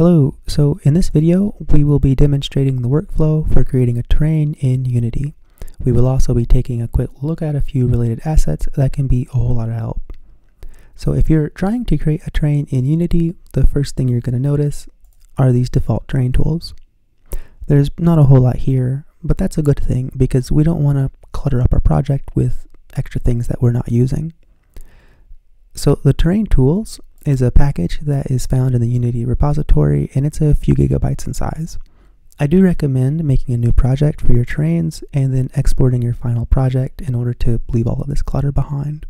Hello, so in this video we will be demonstrating the workflow for creating a terrain in Unity. We will also be taking a quick look at a few related assets that can be a whole lot of help. So if you're trying to create a terrain in Unity, the first thing you're going to notice are these default terrain tools. There's not a whole lot here, but that's a good thing because we don't want to clutter up our project with extra things that we're not using. So the terrain tools is a package that is found in the Unity repository and it's a few gigabytes in size. I do recommend making a new project for your terrains and then exporting your final project in order to leave all of this clutter behind.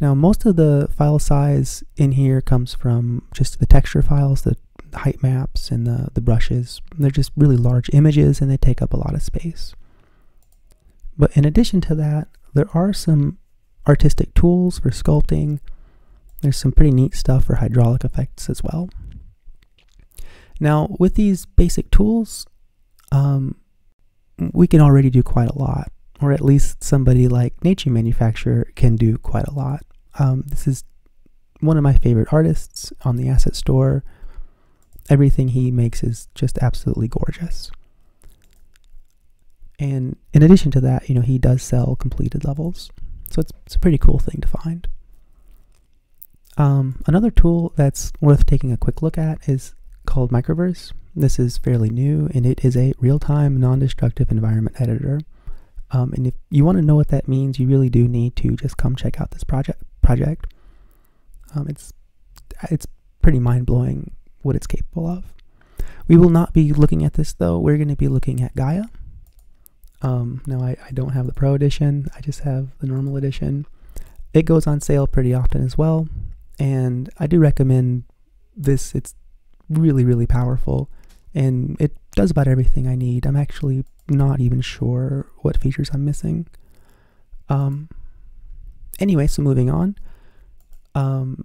Now most of the file size in here comes from just the texture files, the height maps and the, the brushes. They're just really large images and they take up a lot of space. But in addition to that, there are some artistic tools for sculpting there's some pretty neat stuff for hydraulic effects as well. Now, with these basic tools, um, we can already do quite a lot, or at least somebody like NatureManufacture can do quite a lot. Um, this is one of my favorite artists on the asset store. Everything he makes is just absolutely gorgeous. And in addition to that, you know, he does sell completed levels. So it's, it's a pretty cool thing to find. Um, another tool that's worth taking a quick look at is called Microverse. This is fairly new and it is a real-time non-destructive environment editor. Um, and if you want to know what that means, you really do need to just come check out this project. Project. Um, it's it's pretty mind-blowing what it's capable of. We will not be looking at this though. We're going to be looking at Gaia. Um, now I, I don't have the Pro Edition. I just have the normal edition. It goes on sale pretty often as well and I do recommend this. It's really, really powerful, and it does about everything I need. I'm actually not even sure what features I'm missing. Um, anyway, so moving on. Um,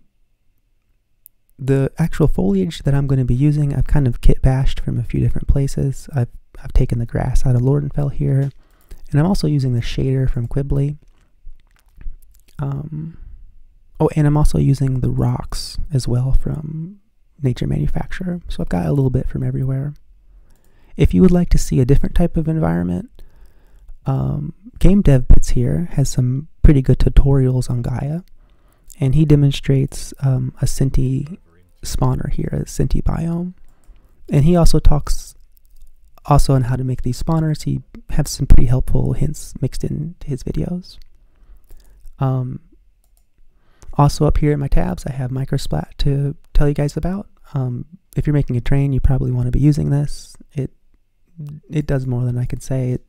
the actual foliage that I'm going to be using, I've kind of kit bashed from a few different places. I've, I've taken the grass out of Lordenfel here, and I'm also using the shader from Quibli. Um, Oh, and I'm also using the rocks as well from NatureManufacture. So I've got a little bit from everywhere. If you would like to see a different type of environment, um, Game Dev Bits here has some pretty good tutorials on Gaia. And he demonstrates um, a Synty spawner here, a Synty biome. And he also talks also on how to make these spawners. He has some pretty helpful hints mixed into his videos. Um, also up here in my tabs, I have Microsplat to tell you guys about. Um, if you're making a terrain, you probably want to be using this. It it does more than I can say. It,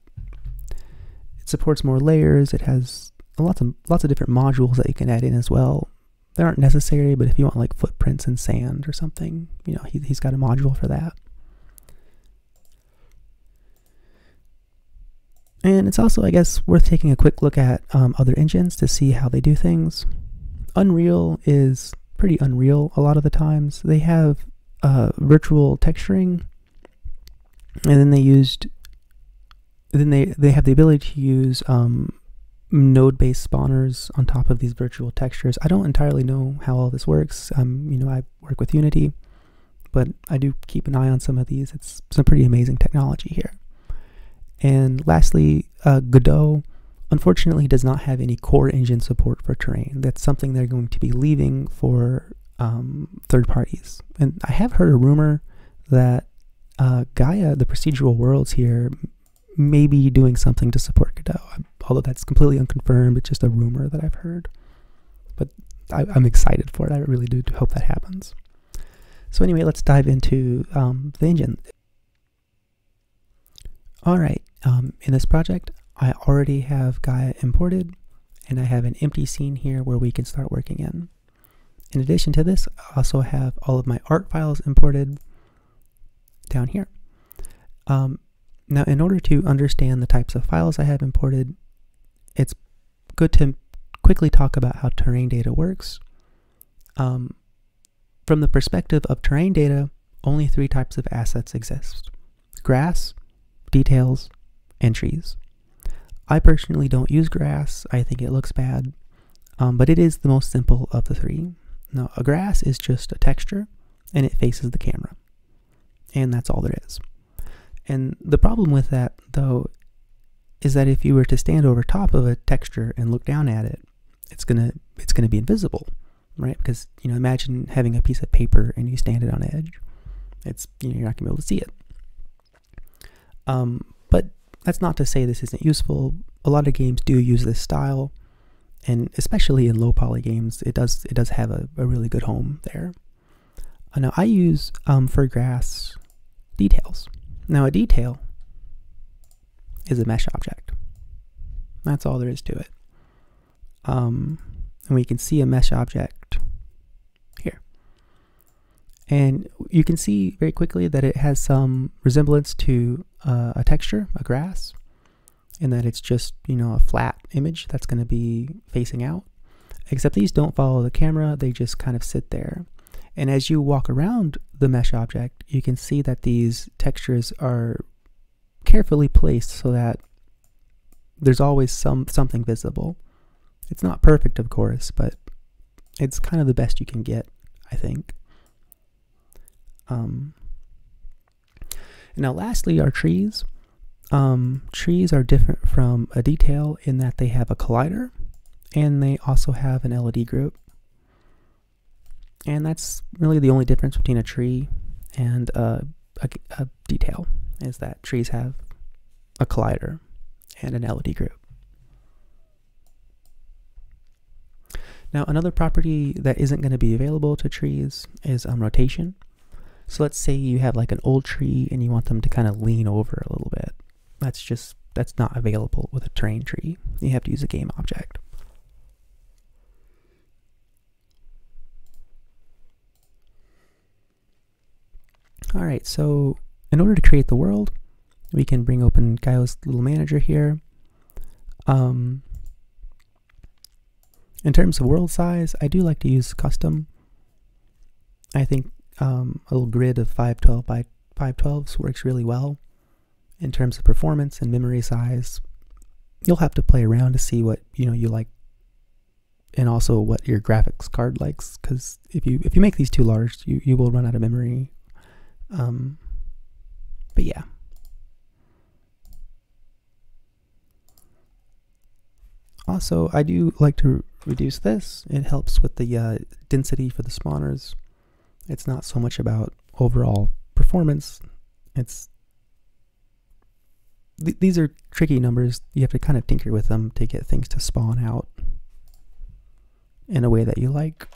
it supports more layers. It has lots of lots of different modules that you can add in as well. They aren't necessary, but if you want like footprints and sand or something, you know, he, he's got a module for that. And it's also, I guess, worth taking a quick look at um, other engines to see how they do things. Unreal is pretty unreal a lot of the times. They have uh, virtual texturing, and then they used, then they they have the ability to use um, node-based spawners on top of these virtual textures. I don't entirely know how all this works. Um, you know, I work with Unity, but I do keep an eye on some of these. It's some pretty amazing technology here. And lastly, uh, Godot unfortunately does not have any core engine support for terrain. That's something they're going to be leaving for um, third parties. And I have heard a rumor that uh, Gaia, the procedural worlds here, may be doing something to support Godot. Although that's completely unconfirmed, it's just a rumor that I've heard. But I, am excited for it. I really do hope that happens. So anyway, let's dive into um, the engine. All right, um, in this project, I already have Gaia imported and I have an empty scene here where we can start working in. In addition to this, I also have all of my art files imported down here. Um, now, in order to understand the types of files I have imported, it's good to quickly talk about how terrain data works. Um, from the perspective of terrain data, only three types of assets exist. Grass, details, and trees. I personally don't use grass. I think it looks bad, um, but it is the most simple of the three. Now, a grass is just a texture. and it faces the camera. And that's all there is. And the problem with that, though, is that if you were to stand over top of a texture and look down at it, it's gonna it's gonna be invisible, right? Because you know, imagine having a piece of paper and you stand it on edge. It's you know you're not gonna be able to see it. Um, but that's not to say this isn't useful. A lot of games do use this style, and especially in low poly games, it does it does have a, a really good home there. Uh, now I use um, for grass details. Now a detail is a mesh object. That's all there is to it. Um, and we can see a mesh object here. And you can see very quickly that it has some resemblance to a texture, a grass, and that it's just, you know, a flat image that's going to be facing out. Except these don't follow the camera, they just kind of sit there. And as you walk around the mesh object, you can see that these textures are carefully placed so that there's always some something visible. It's not perfect, of course, but it's kind of the best you can get, I think. Um, now, lastly, are trees. Um, trees are different from a detail in that they have a collider and they also have an LOD group. And that's really the only difference between a tree and a, a, a detail is that trees have a collider and an LOD group. Now, another property that isn't going to be available to trees is um, rotation. So let's say you have like an old tree and you want them to kind of lean over a little bit. That's just, that's not available with a terrain tree. You have to use a game object. All right, so in order to create the world, we can bring open Gaia's little manager here. Um, in terms of world size, I do like to use custom. I think um, a little grid of 512 by 512s works really well. In terms of performance and memory size, you'll have to play around to see what you know you like, and also what your graphics card likes. Because if you if you make these too large, you you will run out of memory. Um, but yeah. Also, I do like to reduce this. It helps with the uh, density for the spawners. It's not so much about overall performance. It's th these are tricky numbers. You have to kind of tinker with them to get things to spawn out in a way that you like.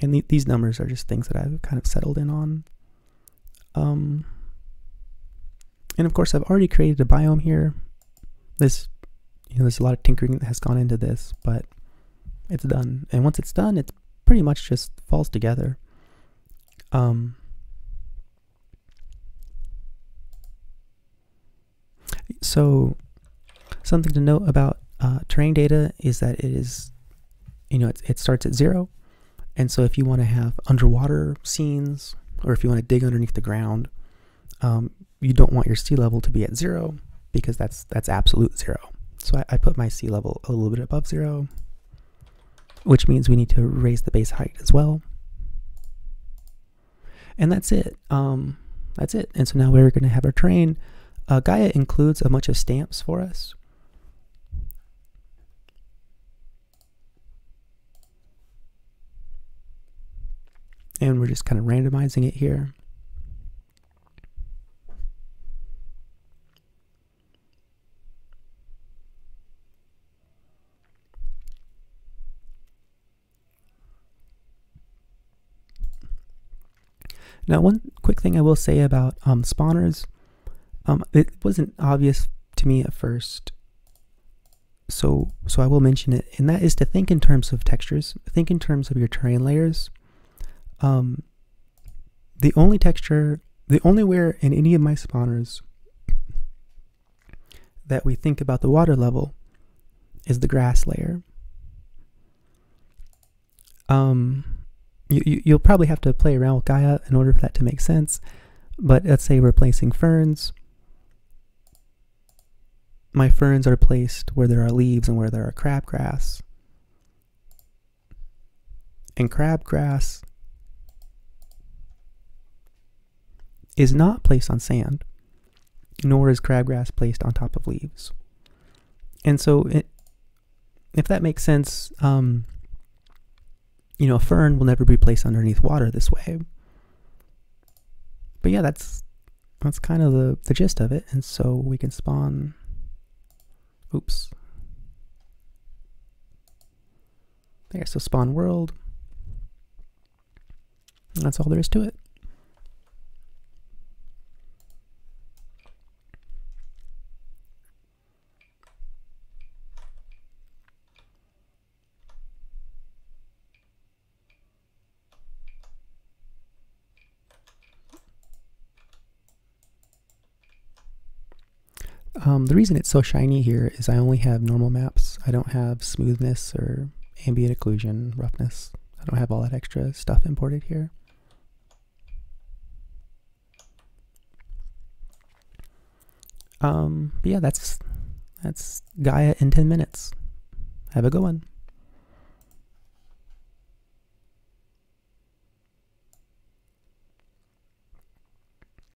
And th these numbers are just things that I've kind of settled in on. Um, and of course, I've already created a biome here. This, you know, there's a lot of tinkering that has gone into this, but it's done. And once it's done, it pretty much just falls together. Um, so, something to note about uh, terrain data is that it is, you know, it, it starts at zero. And so if you want to have underwater scenes, or if you want to dig underneath the ground, um, you don't want your sea level to be at zero because that's that's absolute zero. So I, I put my sea level a little bit above zero, which means we need to raise the base height as well. And that's it. Um, that's it. And so now we're going to have our terrain. Uh, Gaia includes a bunch of stamps for us. And we're just kind of randomizing it here. Now, one quick thing I will say about um, spawners, um, it wasn't obvious to me at first, so so I will mention it, and that is to think in terms of textures. Think in terms of your terrain layers. Um, the only texture, the only where in any of my spawners that we think about the water level is the grass layer. Um, you, you, will probably have to play around with Gaia in order for that to make sense. But let's say we're placing ferns. My ferns are placed where there are leaves and where there are crabgrass. And crabgrass is not placed on sand, nor is crabgrass placed on top of leaves. And so, it, if that makes sense, um, you know, a fern will never be placed underneath water this way. But yeah, that's that's kind of the, the gist of it. And so we can spawn. Oops. There, so spawn world. And that's all there is to it. Um, the reason it's so shiny here is I only have normal maps. I don't have smoothness or ambient occlusion, roughness. I don't have all that extra stuff imported here. Um, but yeah, that's that's Gaia in 10 minutes. Have a good one.